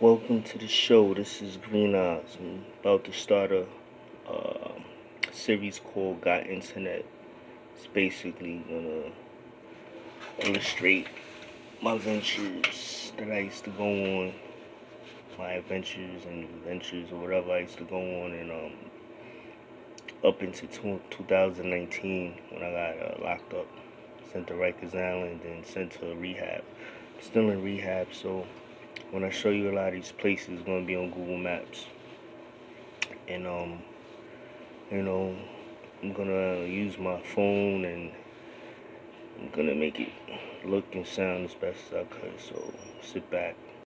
Welcome to the show. This is Green Eyes. I'm about to start a uh, series called Got Internet. It's basically gonna illustrate my ventures that I used to go on, my adventures and adventures or whatever I used to go on, and um, up into 2019 when I got uh, locked up, sent to Rikers Island, and sent to rehab. Still in rehab, so when I show you a lot of these places, it's gonna be on Google Maps, and um, you know, I'm gonna use my phone and gonna make it look and sound as best as I could. So sit back,